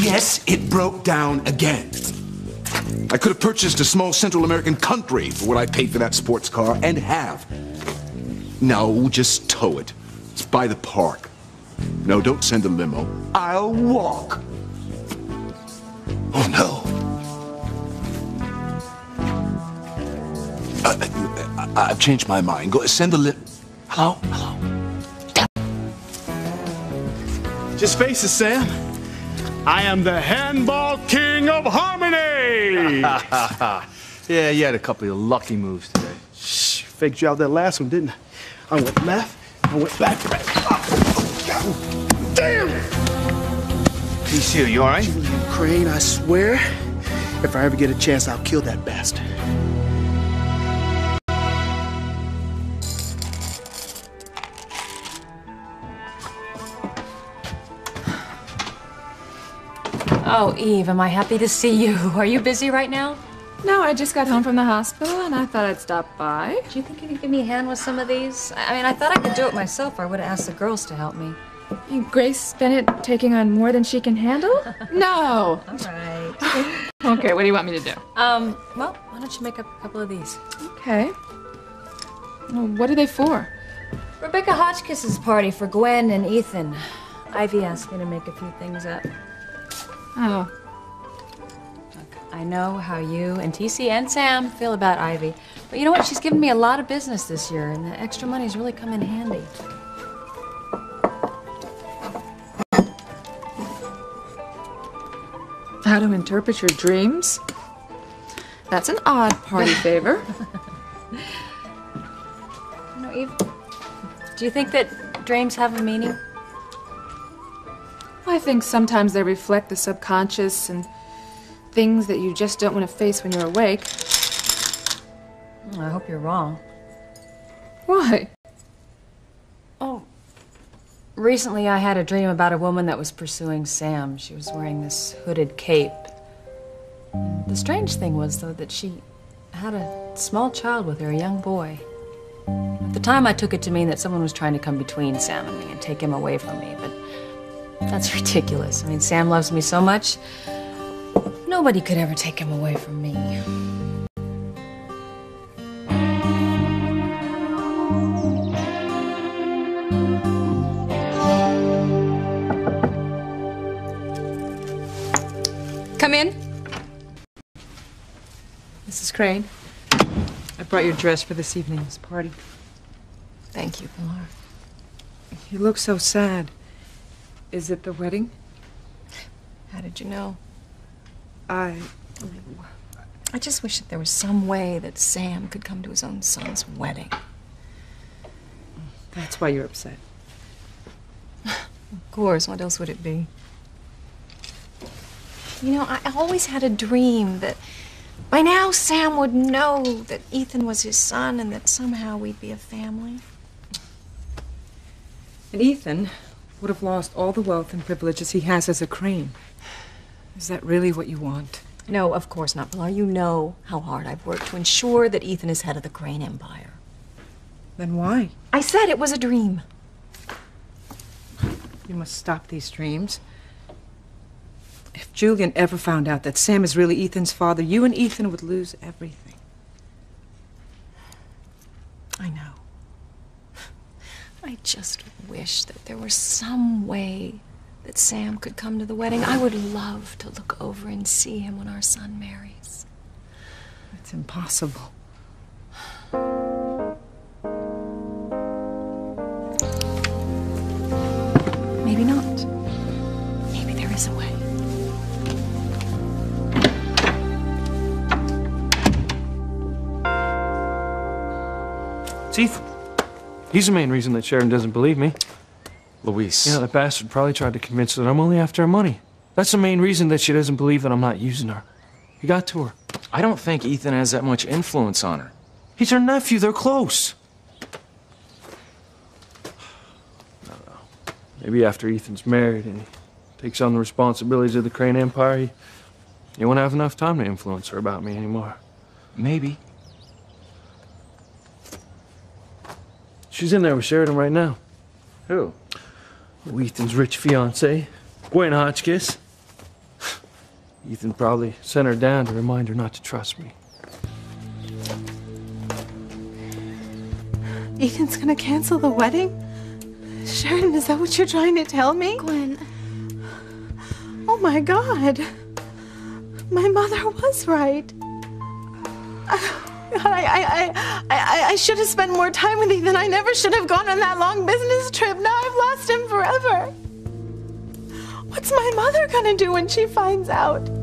Yes, it broke down again. I could have purchased a small Central American country for what I paid for that sports car, and have. No, just tow it. It's by the park. No, don't send a limo. I'll walk. Oh, no. Uh, I, I- I've changed my mind. Go send the limo. Hello? Hello? Just face it, Sam. I am the handball king of harmony. Yeah, you had a couple of lucky moves today. Shh, faked you out that last one, didn't I? I went left, I went back. back. Oh, damn! TCU, you all right? Julian Crane, I swear, if I ever get a chance, I'll kill that bastard. Oh, Eve, am I happy to see you? Are you busy right now? No, I just got home from the hospital and I thought I'd stop by. Do you think you could give me a hand with some of these? I mean, I thought I could do it myself, or I would have asked the girls to help me. Grace Bennett taking on more than she can handle? No. All right. Okay, what do you want me to do? um, well, why don't you make up a couple of these? Okay. Well, what are they for? Rebecca Hotchkiss's party for Gwen and Ethan. Ivy asked me to make a few things up. Oh, I know how you and TC and Sam feel about Ivy. But you know what? She's given me a lot of business this year, and the extra money's really come in handy. how to interpret your dreams? That's an odd party favor. You know, Eve, do you think that dreams have a meaning? I think sometimes they reflect the subconscious and things that you just don't want to face when you're awake. Hmm, I hope you're wrong. Why? Oh, recently I had a dream about a woman that was pursuing Sam. She was wearing this hooded cape. The strange thing was, though, that she had a small child with her, a young boy. At the time, I took it to mean that someone was trying to come between Sam and me and take him away from me, but that's ridiculous. I mean, Sam loves me so much, nobody could ever take him away from me. Come in. Mrs. Crane, I brought your dress for this evening's party. Thank you, Pilar. You look so sad. Is it the wedding? How did you know? I. I just wish that there was some way that Sam could come to his own son's wedding. That's why you're upset. Of course, what else would it be? You know, I I always had a dream that by now Sam would know that Ethan was his son and that somehow we'd be a family. And Ethan would have lost all the wealth and privileges he has as a crane. Is that really what you want? No, of course not, Pilar. You know how hard I've worked to ensure that Ethan is head of the Crane Empire. Then why? I said it was a dream. You must stop these dreams. If Julian ever found out that Sam is really Ethan's father, you and Ethan would lose everything. I know. I just wish that there were some way that Sam could come to the wedding. I would love to look over and see him when our son marries. It's impossible. Maybe not. Maybe there is a way. It's Ethan. He's the main reason that Sharon doesn't believe me. Luis. You know, that bastard probably tried to convince her that I'm only after her money. That's the main reason that she doesn't believe that I'm not using her. He got to her. I don't think Ethan has that much influence on her. He's her nephew. They're close. I don't know. Maybe after Ethan's married and he takes on the responsibilities of the Crane Empire, he, he won't have enough time to influence her about me anymore. Maybe. She's in there with Sheridan right now. Who? Ethan's rich fiance, Gwen Hotchkiss. Ethan probably sent her down to remind her not to trust me. Ethan's gonna cancel the wedding? Sheridan, is that what you're trying to tell me? Gwen, Oh my god. My mother was right. God, I, I, I, I, should have spent more time with Ethan. I never should have gone on that long business trip. Now I've lost him forever. What's my mother gonna do when she finds out?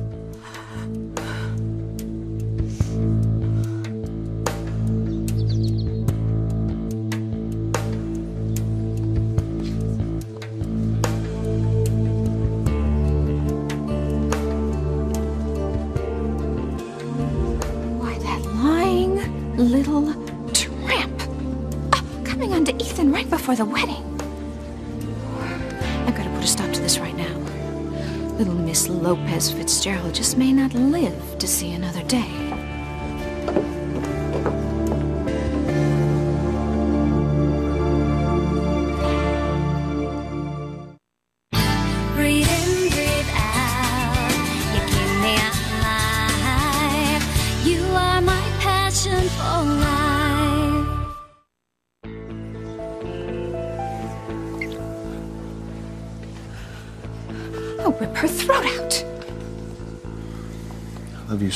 Coming on to Ethan right before the wedding. I've got to put a stop to this right now. Little Miss Lopez Fitzgerald just may not live to see another day.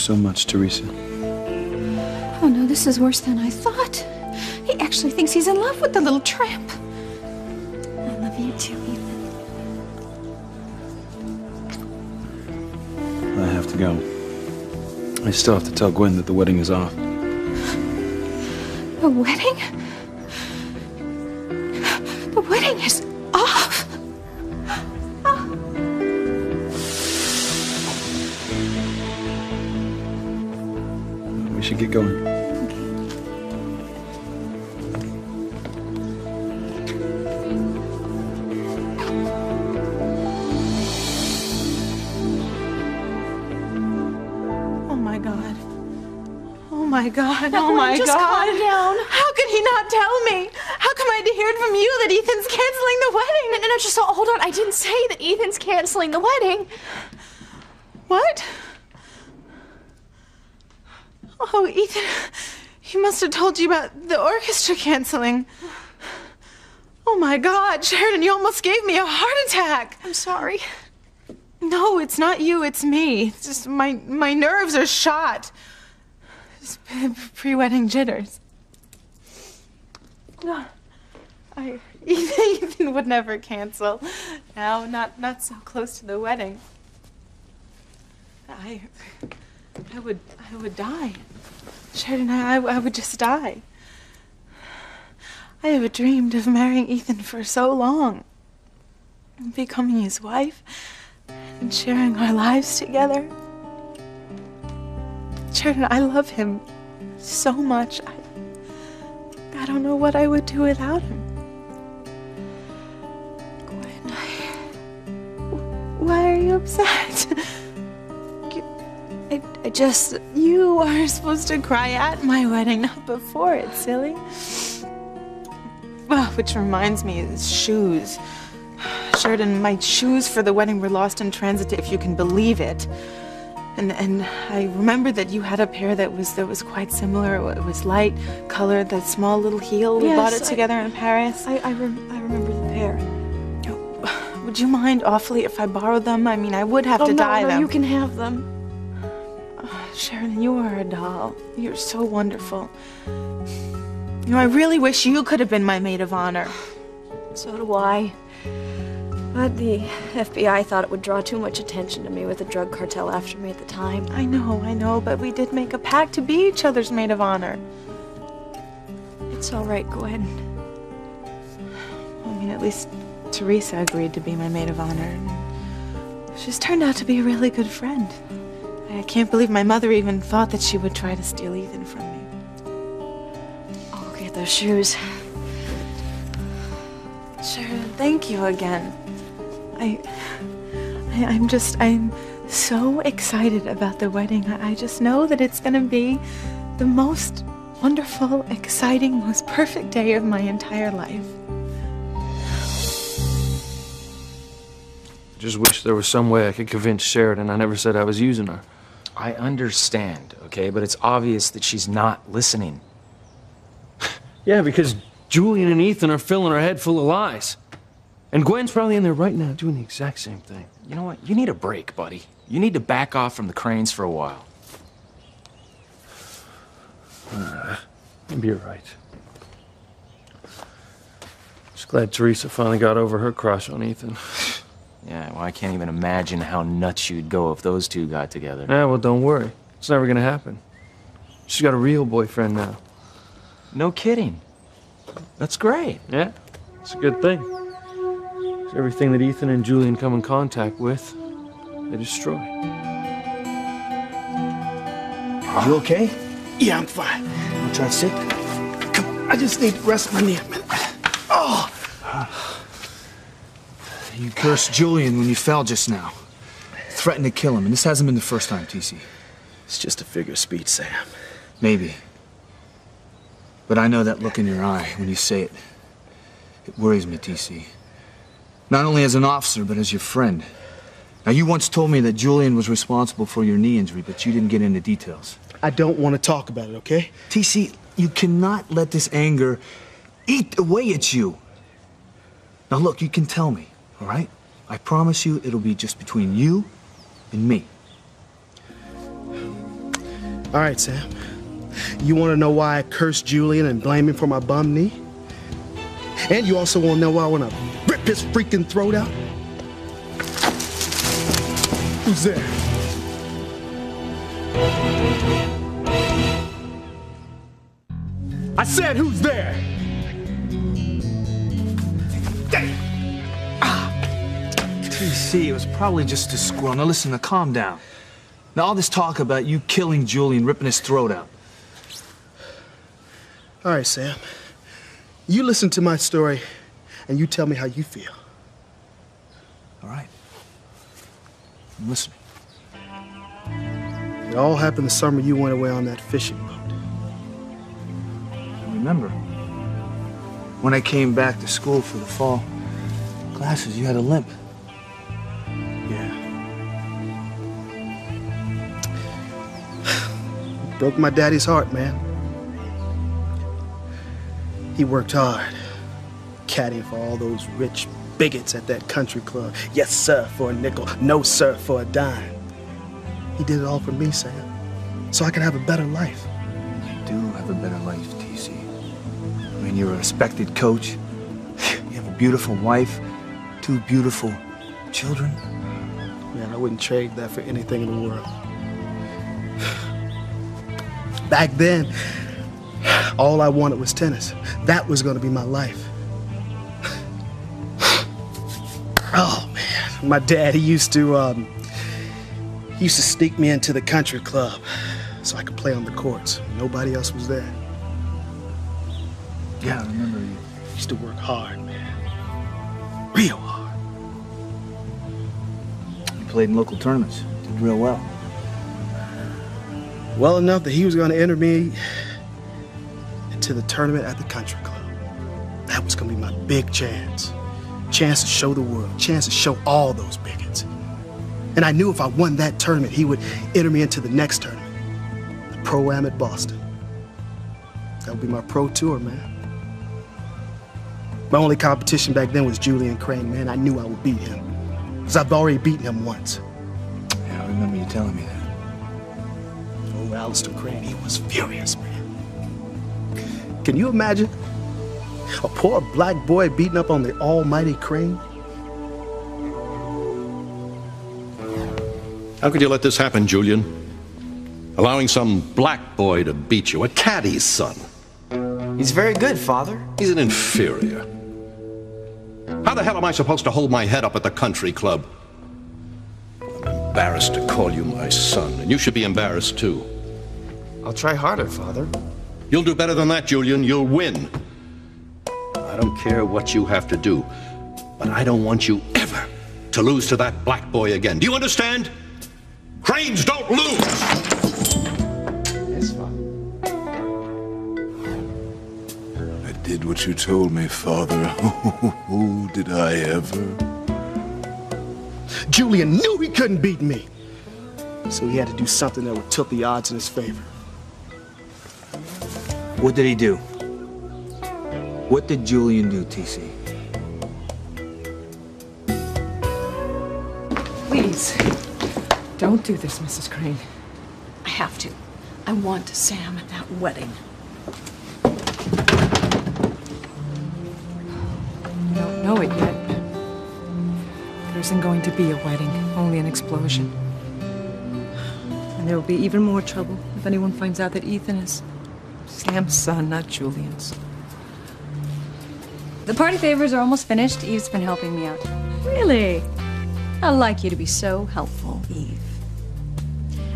So much, Theresa. Oh no, this is worse than I thought. He actually thinks he's in love with the little tramp. I love you too, Ethan. I have to go. I still have to tell Gwen that the wedding is off. The wedding? We should get going. Oh my god. Oh my god. Now, oh my just god. calm down. How could he not tell me? How come I had to hear it from you that Ethan's canceling the wedding? No, no, no, just hold on. I didn't say that Ethan's canceling the wedding. What? Oh, Ethan, he must have told you about the orchestra canceling. Oh my god, Sheridan, you almost gave me a heart attack. I'm sorry. No, it's not you, it's me. It's just my my nerves are shot. Just p- pre-wedding jitters. No, I Ethan, Ethan would never cancel. Now, not not so close to the wedding. I I would I would die. Sheridan, I I, I would just die. I have dreamed of marrying Ethan for so long. Becoming his wife and sharing our lives together. Sheridan, I love him so much. I, I don't know what I would do without him. Gwen, why are you upset? I, just, you are supposed to cry at my wedding, not before it, silly. Well, which reminds me, is shoes. Sheridan, my shoes for the wedding were lost in transit, if you can believe it. And and I remember that you had a pair that was that was quite similar. It was light colored, that small little heel. We bought it Yes, I- together in Paris. I, I, rem- I remember the pair. Oh, would you mind awfully if I borrowed them? I mean, I would have oh, to no, dye no, them. you can have them. Sheridan, you are a doll. You're so wonderful. You know, I really wish you could have been my maid of honor. So do I. But the FBI thought it would draw too much attention to me with the drug cartel after me at the time. I know, I know, but we did make a pact to be each other's maid of honor. It's all right, Gwen. I mean, at least Theresa agreed to be my maid of honor. She's turned out to be a really good friend. I can't believe my mother even thought that she would try to steal Ethan from me. Oh, look at those shoes. Sharon, thank you again. I, I I'm just I'm so excited about the wedding. I, I just know that it's gonna be the most wonderful, exciting, most perfect day of my entire life. I just wish there was some way I could convince Sheridan I never said I was using her. I understand, okay, but it's obvious that she's not listening. Yeah, because Julian and Ethan are filling her head full of lies. And Gwen's probably in there right now doing the exact same thing. You know what? You need a break, buddy. You need to back off from the cranes for a while. Maybe you're right. Just glad Theresa finally got over her crush on Ethan. Yeah, well, I can't even imagine how nuts you'd go if those two got together. Yeah, well, don't worry. It's never gonna happen. She's got a real boyfriend now. No kidding. That's great. Yeah, it's a good thing. 'Cause everything that Ethan and Julian come in contact with, they destroy. You okay? Yeah, I'm fine. You try to sit? Come on, I just need to rest my knee a minute. Oh, You cursed Julian when you fell just now. Threatened to kill him, and this hasn't been the first time, TC. it's just a figure of speech, Sam. Maybe. But I know that look in your eye when you say it. It worries me, TC. Not only as an officer, but as your friend. Now, you once told me that Julian was responsible for your knee injury, but you didn't get into details. I don't want to talk about it, okay? TC, you cannot let this anger eat away at you. Now, look, you can tell me, all right? I promise you it'll be just between you and me. All right, Sam. You want to know why I cursed Julian and blame him for my bum knee? And you also want to know why I want to rip his freaking throat out? Who's there? I said, who's there? TC, it was probably just a squirrel. Now, listen, now calm down. Now, all this talk about you killing Julian, ripping his throat out. All right, Sam. You listen to my story and you tell me how you feel. All right. I'm listening. It all happened the summer you went away on that fishing boat. Remember, when I came back to school for the fall classes, you had a limp. Broke my daddy's heart, man. He worked hard, caddying for all those rich bigots at that country club. Yes, sir, for a nickel. No, sir, for a dime. He did it all for me, Sam. So I could have a better life. You do have a better life, TC. I mean, you're a respected coach. You have a beautiful wife, two beautiful children. Man, I wouldn't trade that for anything in the world. Back then, all I wanted was tennis. That was going to be my life. Oh man, my dad he used to um, he used to sneak me into the country club so I could play on the courts. Nobody else was there. Yeah, I remember you. He used to work hard, man, real hard. You played in local tournaments. Did real well. Well enough that he was going to enter me into the tournament at the country club. That was going to be my big chance. Chance to show the world, chance to show all those bigots. And I knew if I won that tournament, he would enter me into the next tournament, the Pro Am at Boston. That would be my pro tour, man. My only competition back then was Julian Crane, man. I knew I would beat him. Because I've already beaten him once. Yeah, I remember you telling me that. Alistair Crane, he was furious, man. Can you imagine? A poor black boy beating up on the almighty Crane? How could you let this happen, Julian? Allowing some black boy to beat you, a caddy's son. He's very good, Father. He's an inferior. How the hell am I supposed to hold my head up at the country club? I'm embarrassed to call you my son, and you should be embarrassed too. I'll try harder, Father. You'll do better than that, Julian. You'll win. I don't care what you have to do, but I don't want you ever to lose to that black boy again. Do you understand? Cranes don't lose! Yes, Father. I did what you told me, Father. Oh, did I ever? Julian knew he couldn't beat me. So he had to do something that would tilt the odds in his favor. What did he do? What did Julian do, TC? Please, don't do this, Mrs. Crane. I have to. I want Sam at that wedding. I don't know it yet. There isn't going to be a wedding, only an explosion. And there will be even more trouble if anyone finds out that Ethan is Sam's son, not Julian's. The party favors are almost finished. Eve's been helping me out. Really? I like you to be so helpful, Eve.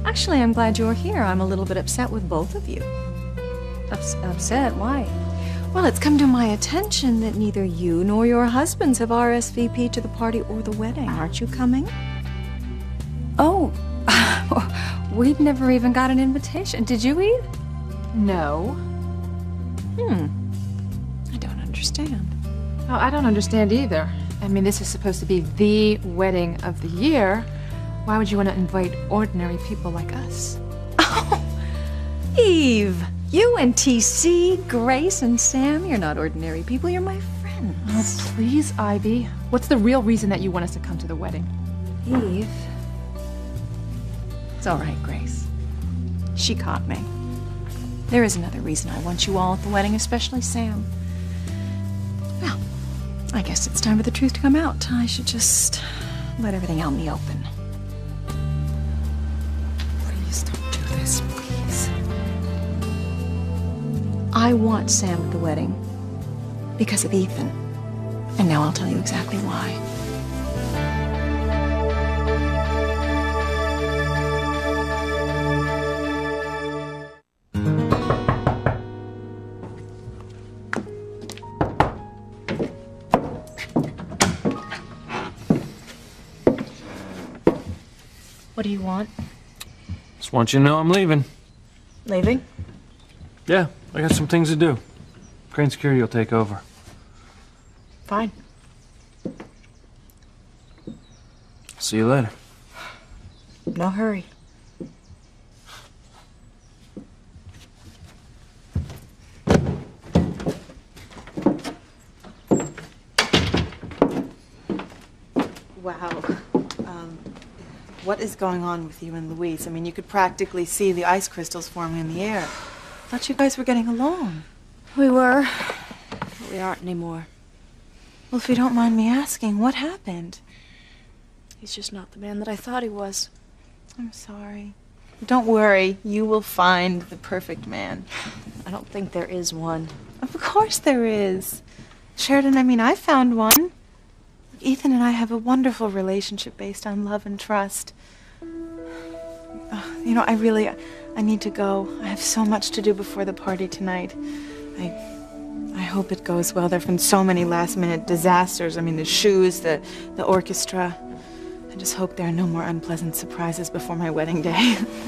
Actually, I'm glad you're here. I'm a little bit upset with both of you. Ups- upset? Why? Well, it's come to my attention that neither you nor your husbands have RSVP to the party or the wedding. Aren't you coming? Oh, we'd never even got an invitation. Did you, Eve? No. Hmm. I don't understand. Oh, I don't understand either. I mean, this is supposed to be the wedding of the year. Why would you want to invite ordinary people like us? Oh, Eve, you and TC, Grace, and Sam, you're not ordinary people. You're my friends. Oh, please, Ivy. What's the real reason that you want us to come to the wedding? Eve. It's all right, Grace. She caught me. There is another reason I want you all at the wedding, especially Sam. Well, I guess it's time for the truth to come out. I should just let everything out in the open. Please don't do this, please. I want Sam at the wedding because of Ethan. And now I'll tell you exactly why. What do you want? Just want you to know I'm leaving. Leaving? Yeah, I got some things to do. Crane Security will take over. Fine. See you later. No hurry. Wow. What is going on with you and Luis? I mean, you could practically see the ice crystals forming in the air. Thought you guys were getting along. We were, but we aren't anymore. Well, if you don't mind me asking, what happened? He's just not the man that I thought he was. I'm sorry. Don't worry, you will find the perfect man. I don't think there is one. Of course there is. Sheridan, I mean, I found one. Ethan and I have a wonderful relationship based on love and trust. Oh, you know, I really, I need to go. I have so much to do before the party tonight. I, I hope it goes well. There've been so many last-minute disasters. I mean, the shoes, the, the orchestra. I just hope there are no more unpleasant surprises before my wedding day.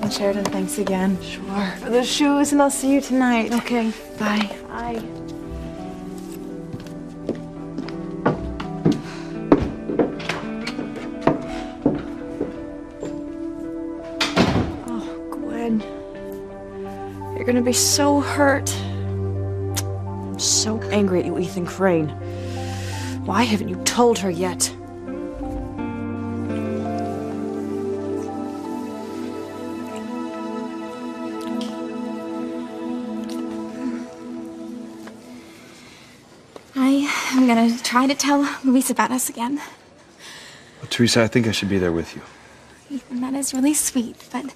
and Sheridan, thanks again. Sure. For the shoes, and I'll see you tonight. Okay. Bye. Bye. You're gonna be so hurt. I'm so angry at you, Ethan Crane. Why haven't you told her yet? I am gonna try to tell Luis about us again. Well, Theresa, I think I should be there with you. Ethan, that is really sweet, but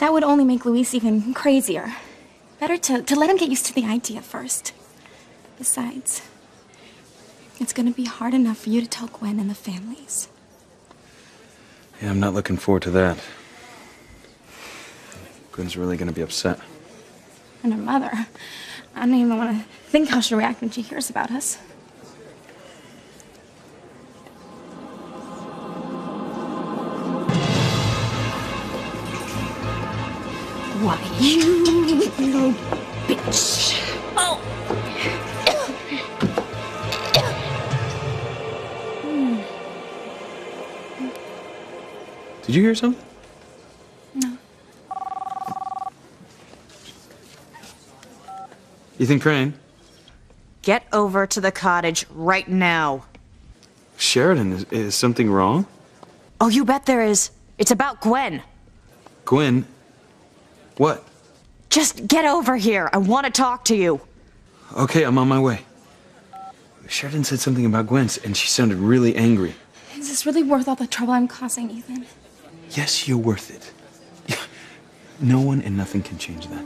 that would only make Luis even crazier. Better to, to let him get used to the idea first. Besides, it's gonna be hard enough for you to tell Gwen and the families. Yeah, I'm not looking forward to that. Gwen's really gonna be upset. And her mother. I don't even want to think how she'll react when she hears about us. You little bitch. Oh. Did you hear something? No. Ethan Crane? Get over to the cottage right now. Sheridan, is, is something wrong? Oh, you bet there is. It's about Gwen. Gwen? What? Just get over here. I want to talk to you. Okay, I'm on my way. Sheridan said something about Gwen, and she sounded really angry. Is this really worth all the trouble I'm causing, Ethan? Yes, you're worth it. No one and nothing can change that.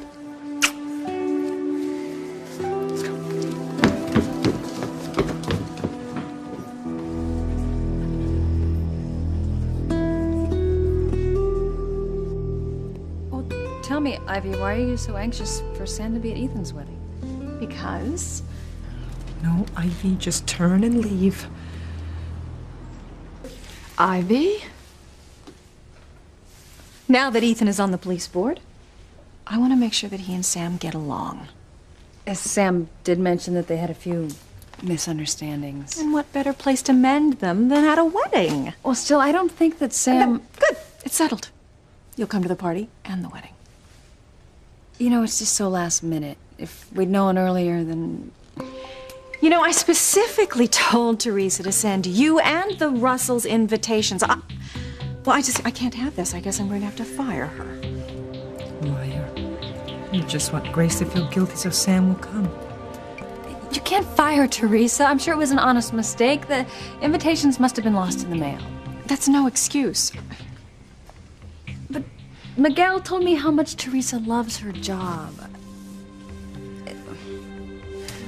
Ivy, why are you so anxious for Sam to be at Ethan's wedding? Because? No, Ivy, just turn and leave. Ivy? Now that Ethan is on the police board, I want to make sure that he and Sam get along. As Sam did mention that they had a few misunderstandings. And what better place to mend them than at a wedding? Well, still, I don't think that Sam. Good. It's settled. You'll come to the party and the wedding. You know, it's just so last minute. If we'd known earlier, then. You know, I specifically told Theresa to send you and the Russells invitations. I, well, I just I can't have this. I guess I'm going to have to fire her. Liar. You just want Grace to feel guilty so Sam will come. You can't fire Theresa. I'm sure it was an honest mistake. The invitations must have been lost in the mail. That's no excuse. Miguel told me how much Theresa loves her job.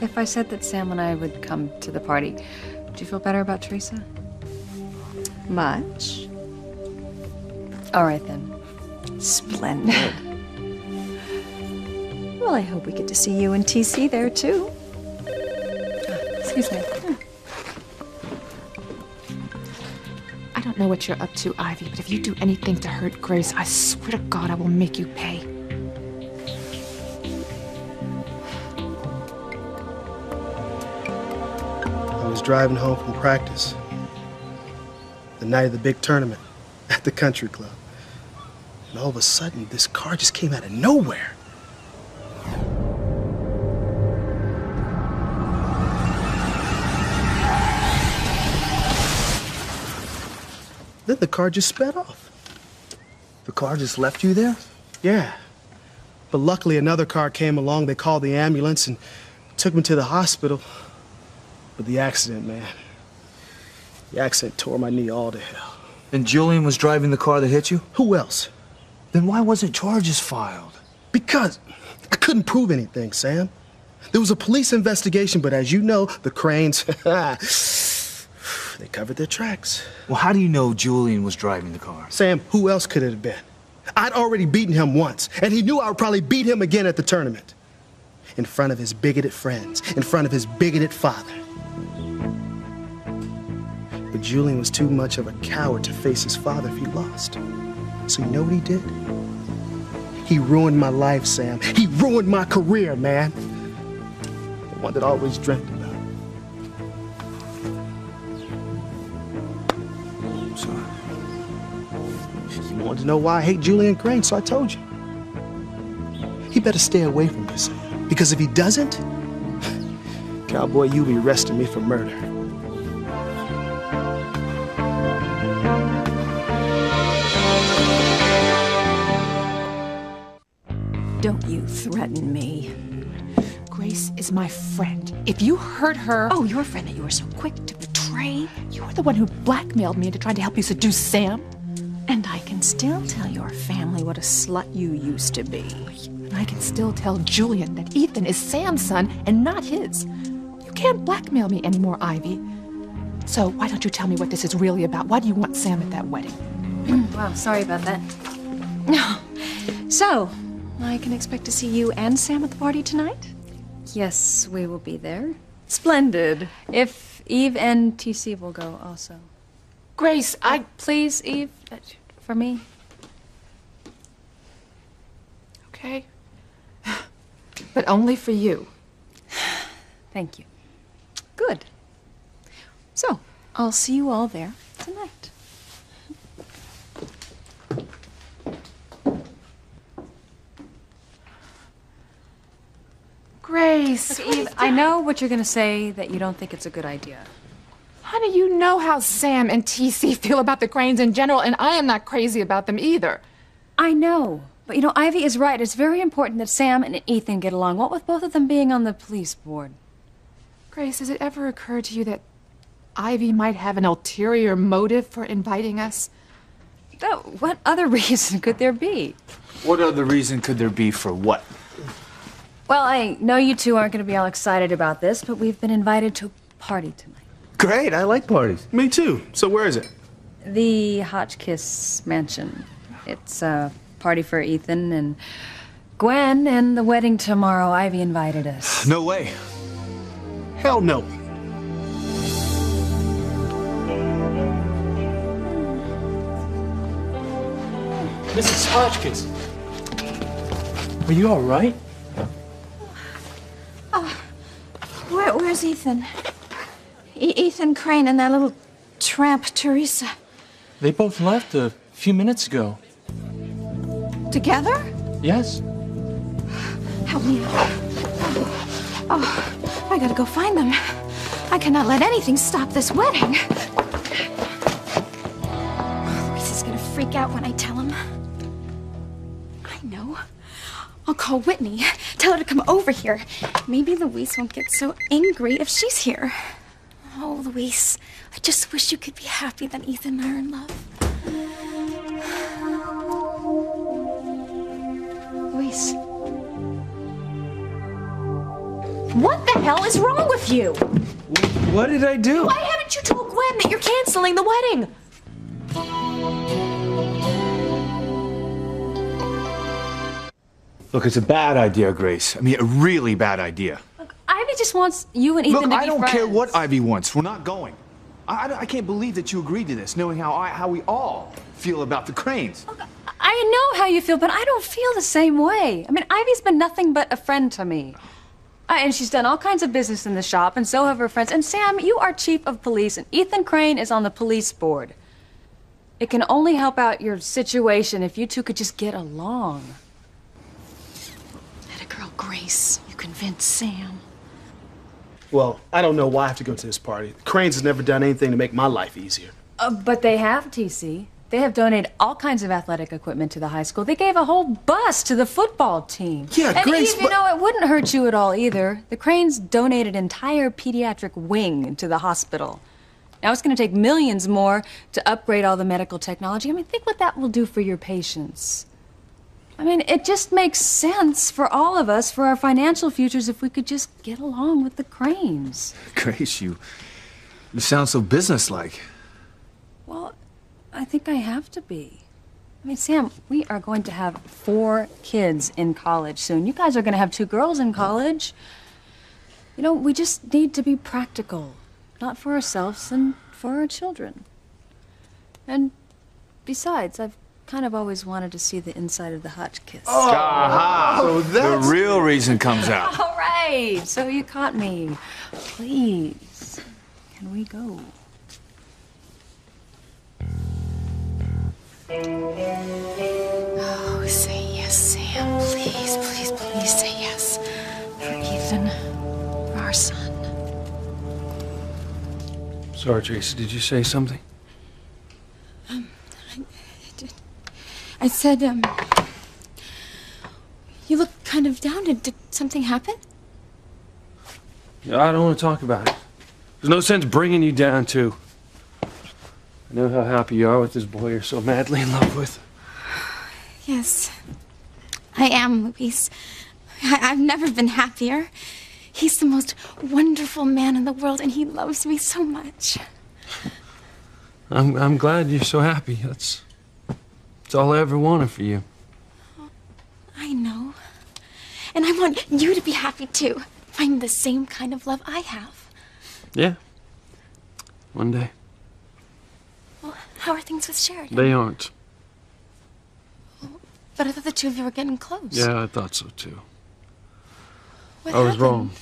If I said that Sam and I would come to the party, do you feel better about Theresa? Much. All right then. Splendid. well, I hope we get to see you and TC there too. Excuse me. Don't know what you're up to, Ivy, but if you do anything to hurt Grace, I swear to God I will make you pay. I was driving home from practice the night of the big tournament at the country club. And all of a sudden, this car just came out of nowhere. Then the car just sped off. The car just left you there? Yeah. But luckily, another car came along. They called the ambulance and took me to the hospital. But the accident, man. The accident tore my knee all to hell. And Julian was driving the car that hit you? Who else? Then why wasn't charges filed? Because I couldn't prove anything, Sam. There was a police investigation, but as you know, the cranes, they covered their tracks. Well, how do you know Julian was driving the car? Sam, who else could it have been? I'd already beaten him once, and he knew I would probably beat him again at the tournament. In front of his bigoted friends, in front of his bigoted father. But Julian was too much of a coward to face his father if he lost. So you know what he did? He ruined my life, Sam. He ruined my career, man. The one that I always dreamt to know why I hate Julian Crane, so I told you. He better stay away from this, Because if he doesn't, cowboy, you'll be arresting me for murder. Don't you threaten me. Grace is my friend. If you hurt her. Oh, your friend that you were so quick to betray. You were the one who blackmailed me into trying to help you seduce Sam. And I can still tell your family what a slut you used to be. And I can still tell Julian that Ethan is Sam's son and not his. You can't blackmail me anymore, Ivy. So why don't you tell me what this is really about? Why do you want Sam at that wedding? wow, sorry about that. No. So, I can expect to see you and Sam at the party tonight? Yes, we will be there. Splendid. If Eve and TC will go also. Grace, I. Please, Eve, for me. Okay? but only for you. Thank you. Good. So, I'll see you all there tonight. Grace! Eve, I know what you're going to say that you don't think it's a good idea. Honey, you know how Sam and TC feel about the cranes in general, and I am not crazy about them either. I know. But you know, Ivy is right. It's very important that Sam and Ethan get along. What with both of them being on the police board? Grace, has it ever occurred to you that Ivy might have an ulterior motive for inviting us? Oh, what other reason could there be? What other reason could there be for what? Well, I know you two aren't going to be all excited about this, but we've been invited to a party tonight. Great, I like parties. Me too. So where is it? The Hotchkiss Mansion. It's a party for Ethan and Gwen, and the wedding tomorrow. Ivy invited us. No way. Hell no. Mrs. Hotchkiss. Are you all right? Oh, where, where's Ethan? E- Ethan Crane and that little tramp, Theresa. They both left a few minutes ago. Together? Yes. Help me out. Oh, I gotta go find them. I cannot let anything stop this wedding. Luis is gonna freak out when I tell him. I know. I'll call Whitney, tell her to come over here. Maybe Luis won't get so angry if she's here. Oh, Luis, I just wish you could be happy that Ethan and I are in love. Luis. What the hell is wrong with you? What did I do? Why haven't you told Gwen that you're canceling the wedding? Look, it's a bad idea, Grace. I mean, a really bad idea. Ivy just wants you and Ethan Look, to be I don't friends. care what Ivy wants. We're not going. I, I, I can't believe that you agreed to this, knowing how I, how we all feel about the cranes. I know how you feel, but I don't feel the same way. I mean, Ivy's been nothing but a friend to me. Uh, and she's done all kinds of business in the shop, and so have her friends. And Sam, you are chief of police, and Ethan Crane is on the police board. It can only help out your situation if you two could just get along. Let a girl Grace. You convinced Sam. Well, I don't know why I have to go to this party. The Cranes has never done anything to make my life easier. Uh, but they have, TC. They have donated all kinds of athletic equipment to the high school. They gave a whole bus to the football team. Yeah, and Grace, Eve, you know, it wouldn't hurt you at all either. The Cranes donated entire pediatric wing to the hospital. Now it's going to take millions more to upgrade all the medical technology. I mean, think what that will do for your patients. I mean, it just makes sense for all of us, for our financial futures, if we could just get along with the Cranes. Grace, you, you sound so businesslike. Well, I think I have to be. I mean, Sam, we are going to have four kids in college soon. You guys are going to have two girls in college. You know, we just need to be practical, not for ourselves and for our children. And besides, I've kind of always wanted to see the inside of the Hotchkiss. Oh. Aha! so the real reason comes out. All right, so you caught me. Please, can we go? Oh, say yes, Sam. Please, please, please say yes. For Ethan, for our son. Sorry, Tracy, did you say something? Um, I, I did- I said, um, you look kind of down. Did, did something happen? Yeah, I don't want to talk about it. There's no sense bringing you down, too. I know how happy you are with this boy you're so madly in love with. Yes, I am, Luis. I, I've never been happier. He's the most wonderful man in the world, and he loves me so much. I'm, I'm glad you're so happy. That's, that's all I ever wanted for you. I know. And I want you to be happy too. Find the same kind of love I have. Yeah. One day. Well, how are things with Sheridan? They aren't. But I thought the two of you were getting close. Yeah, I thought so, too. What I was wrong.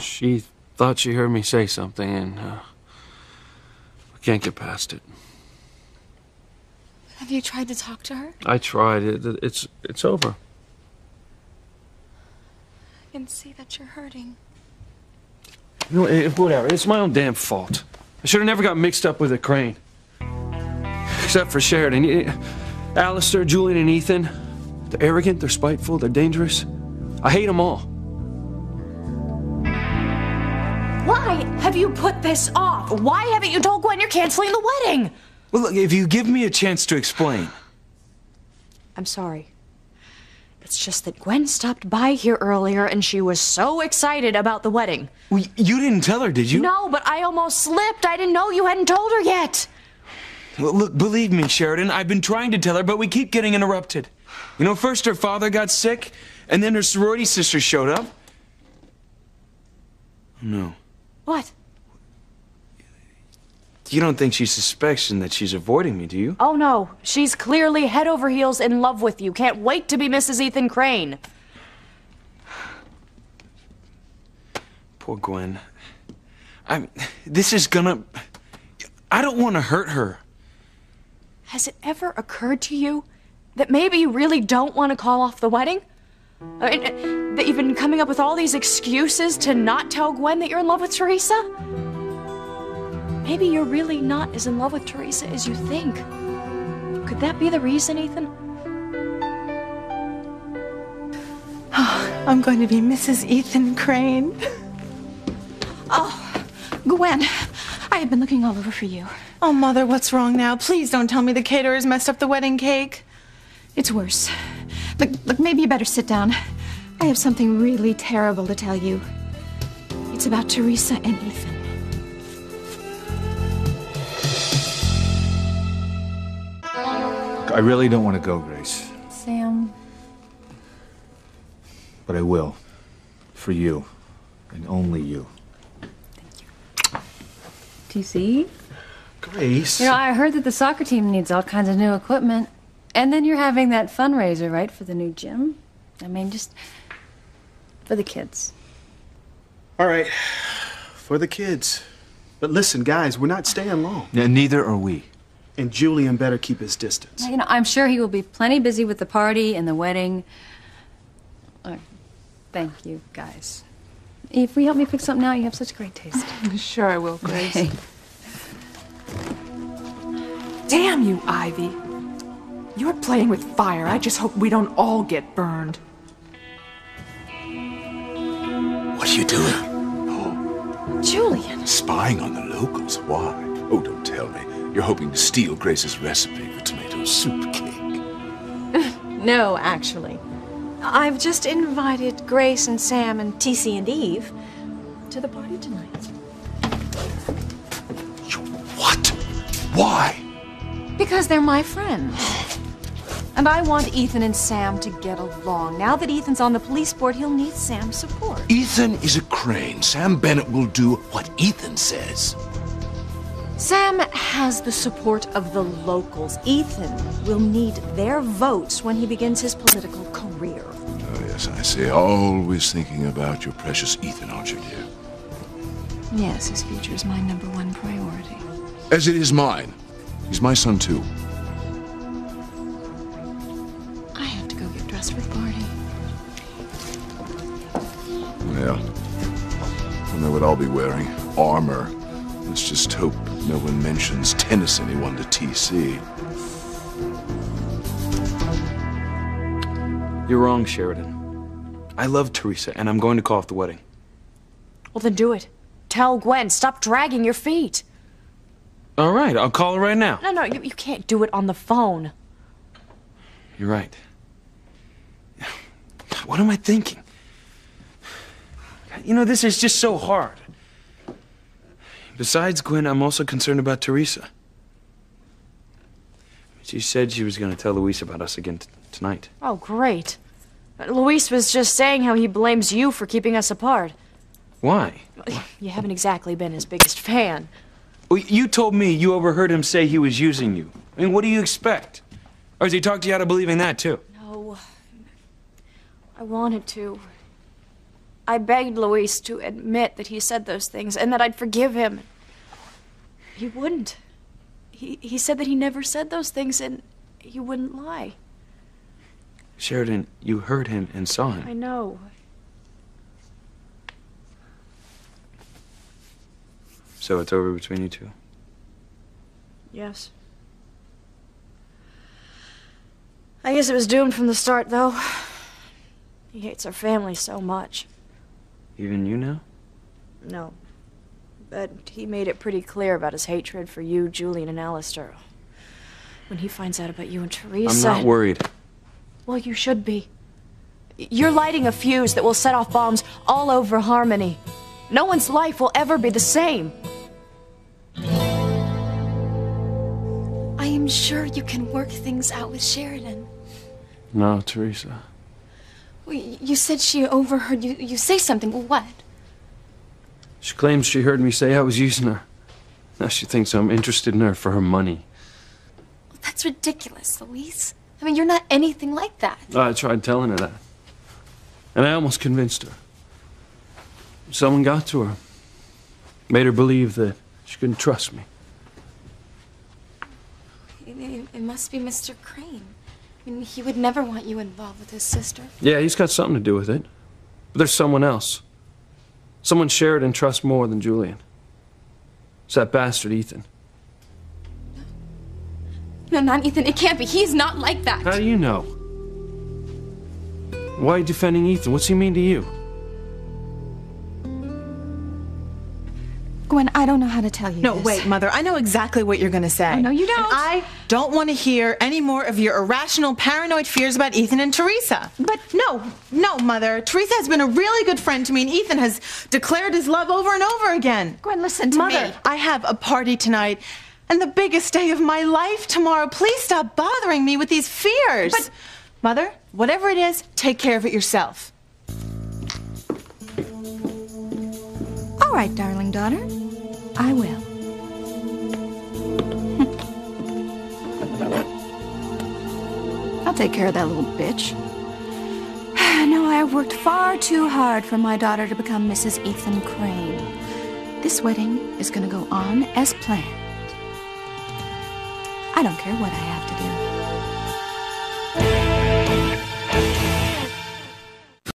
She thought she heard me say something, and uh, I can't get past it. Have you tried to talk to her? I tried. It, it's it's over. and see that you're hurting. You know, eh, whatever. It's my own damn fault. I should have never got mixed up with a crane. Except for Sheridan. Eh, Alistair, Julian, and Ethan. They're arrogant, they're spiteful, they're dangerous. I hate them all. Why have you put this off? Why haven't you told Gwen you're canceling the wedding? Well, look, if you give me a chance to explain. I'm sorry. It's just that Gwen stopped by here earlier and she was so excited about the wedding. Well, you didn't tell her, did you? No, but I almost slipped. I didn't know you hadn't told her yet. Well, look, believe me, Sheridan, I've been trying to tell her, but we keep getting interrupted. You know, first her father got sick, and then her sorority sister showed up. No. What? You don't think she suspects and that she's avoiding me, do you? Oh no, she's clearly head over heels in love with you. Can't wait to be Mrs. Ethan Crane. Poor Gwen. I'm. this is gonna. I don't want to hurt her. Has it ever occurred to you that maybe you really don't want to call off the wedding? I mean, that you've been coming up with all these excuses to not tell Gwen that you're in love with Theresa? Maybe you're really not as in love with Theresa as you think. Could that be the reason, Ethan? I'm going to be Mrs. Ethan Crane. Oh, Gwen, I have been looking all over for you. Oh, Mother, what's wrong now? Please don't tell me the caterers messed up the wedding cake. It's worse. Look, look, maybe you better sit down. I have something really terrible to tell you. It's about Theresa and Ethan. I really don't want to go, Grace, Sam, but I will. For you. And only you. Thank you. TC? Grace. You know, I heard that the soccer team needs all kinds of new equipment. And then you're having that fundraiser, right, for the new gym? I mean, just for the kids. All right, for the kids. But listen, guys, we're not staying long. N- neither are we. And Julian better keep his distance. You know, I'm sure he will be plenty busy with the party and the wedding. Uh, thank you, guys. If we help me pick something out, you have such great taste. Sure, I will, Grace. Okay. Damn you, Ivy. You're playing with fire. I just hope we don't all get burned. What are you doing? Oh. Julian. Spying on the locals? Why? Oh, don't tell me. You're hoping to steal Grace's recipe for tomato soup cake. No, actually. I've just invited Grace and Sam and TC and Eve to the party tonight. What? Why? Because they're my friends. And I want Ethan and Sam to get along. Now that Ethan's on the police board, he'll need Sam's support. Ethan is a crane. Sam Bennett will do what Ethan says. Sam has the support of the locals. Ethan will need their votes when he begins his political career. Oh, yes, I see. Always thinking about your precious Ethan, aren't you, dear? Yes, his future is my number one priority. As it is mine. He's my son, too. I have to go get dressed with the party. Well, I know what I'll be wearing. Armor. Let's just hope no one mentions tennis anyone to TC. You're wrong, Sheridan. I love Theresa, and I'm going to call off the wedding. Well, then do it. Tell Gwen, stop dragging your feet. All right, I'll call her right now. No, no, you, you can't do it on the phone. You're right. What am I thinking? You know, this is just so hard. Besides Gwen, I'm also concerned about Theresa. She said she was going to tell Luis about us again t- tonight. Oh, great. Luis was just saying how he blames you for keeping us apart. Why? You haven't exactly been his biggest fan. Well, you told me you overheard him say he was using you. I mean, what do you expect? Or has he talked you out of believing that, too? No. I wanted to. I begged Luis to admit that he said those things and that I'd forgive him. He wouldn't. He, he said that he never said those things and he wouldn't lie. Sheridan, you heard him and saw him. I know. So it's over between you two? Yes. I guess it was doomed from the start, though. He hates our family so much. Even you now? No. But he made it pretty clear about his hatred for you, Julian, and Alistair. When he finds out about you and Theresa. I'm not worried. Well, you should be. You're lighting a fuse that will set off bombs all over Harmony. No one's life will ever be the same. I am sure you can work things out with Sheridan. No, Theresa. Well, you said she overheard you, you say something. What? She claims she heard me say I was using her. Now she thinks I'm interested in her for her money. That's ridiculous, Luis. I mean, you're not anything like that. I tried telling her that. And I almost convinced her. Someone got to her. Made her believe that she couldn't trust me. It, it- it must be Mr. Crane. Mean, he would never want you involved with his sister. Yeah, he's got something to do with it. But there's someone else. Someone Sheridan trusts more than Julian. It's that bastard Ethan. No, not Ethan. It can't be. He's not like that. How do you know? Why are you defending Ethan? What's he mean to you? Gwen, I don't know how to tell you No, this. wait, Mother. I know exactly what you're going to say. Oh, no, you don't. And I don't want to hear any more of your irrational, paranoid fears about Ethan and Theresa. But no, no, Mother. Theresa has been a really good friend to me, and Ethan has declared his love over and over again. Gwen, listen to Mother, me. I have a party tonight. And the biggest day of my life tomorrow. Please stop bothering me with these fears. But, Mother, whatever it is, take care of it yourself. All right, darling daughter. I will. I'll take care of that little bitch. No, I have worked far too hard for my daughter to become Mrs. Ethan Crane. This wedding is going to go on as planned. I don't care what I have.